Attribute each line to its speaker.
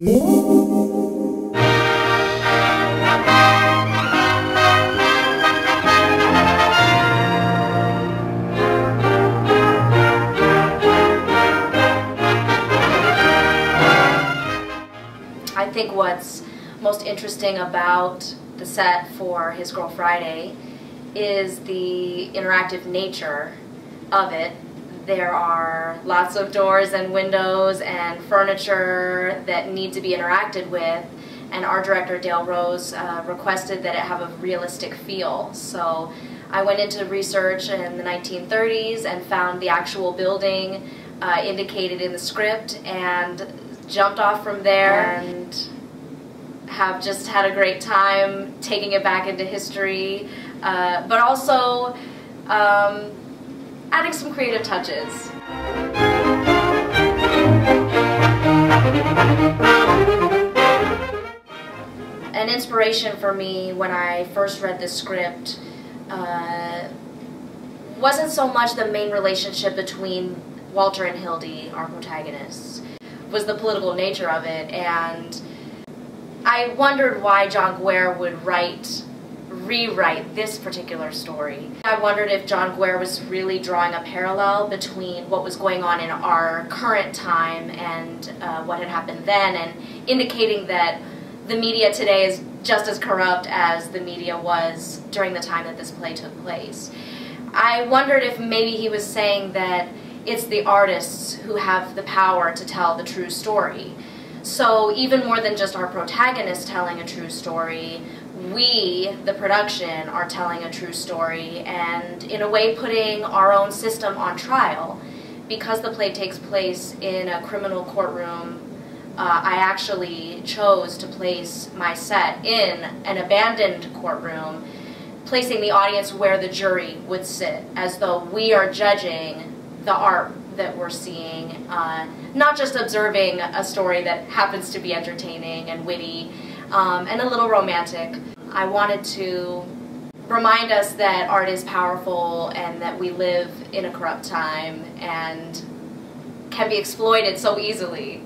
Speaker 1: I think what's most interesting about the set for His Girl Friday is the interactive nature of it. There are lots of doors and windows and furniture that need to be interacted with, and our director Dale Rose uh, requested that it have a realistic feel. So I went into research in the 1930s and found the actual building uh, indicated in the script and jumped off from there and have just had a great time taking it back into history, uh, but also um, adding some creative touches. An inspiration for me when I first read the script uh, wasn't so much the main relationship between Walter and Hildy, our protagonists, was the political nature of it and I wondered why John Guare would write, rewrite this particular story. I wondered if John Guare was really drawing a parallel between what was going on in our current time and uh, what had happened then, and indicating that the media today is just as corrupt as the media was during the time that this play took place. I wondered if maybe he was saying that it's the artists who have the power to tell the true story. So even more than just our protagonist telling a true story, we, the production, are telling a true story and in a way putting our own system on trial. Because the play takes place in a criminal courtroom, uh, I actually chose to place my set in an abandoned courtroom, placing the audience where the jury would sit, as though we are judging the art that we're seeing, uh, not just observing a story that happens to be entertaining and witty um, and a little romantic. I wanted to remind us that art is powerful and that we live in a corrupt time and can be exploited so easily.